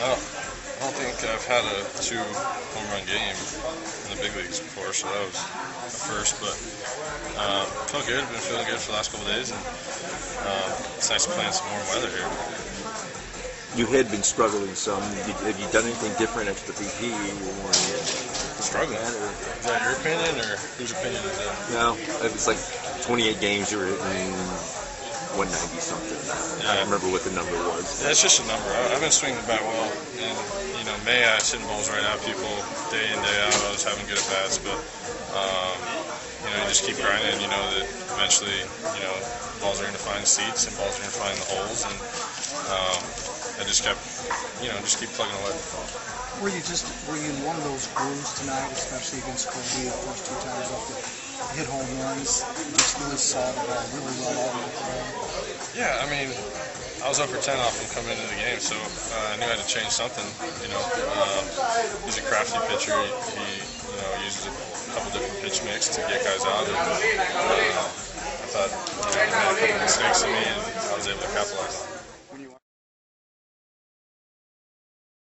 I don't, I don't think I've had a two home run game in the big leagues before, so that was a first. But uh, felt good. Been feeling good for the last couple of days, and uh, it's nice to play in some warm weather here. You had been struggling some. Did, have you done anything different extra BP? Or, Struggling. that, or- Is that your opinion, or whose opinion is that? No, it was like 28 games. You were hitting 190 something. Yeah. I don't remember what the number was. Yeah, it's just a number. I, I've been swinging the bat well, and you know, May I was hitting balls right at people day in day out. I was having good at bats, but um, you know, you just keep grinding. You know that eventually, you know, balls are going to find seats and balls are going to find the holes, and um, I just kept, you know, just keep plugging away. Were you just were you in one of those grooves tonight, especially against Kobe the first two times up there? Hit home runs, just really the ball really well all the ball. Yeah, I mean, I was up for 10 off him coming into the game, so uh, I knew I had to change something. You know, um, he's a crafty pitcher. He, he, you know, uses a couple different pitch mix to get guys out. And, uh, I thought you know, he made a couple mistakes to me, and I was able to capitalize on it.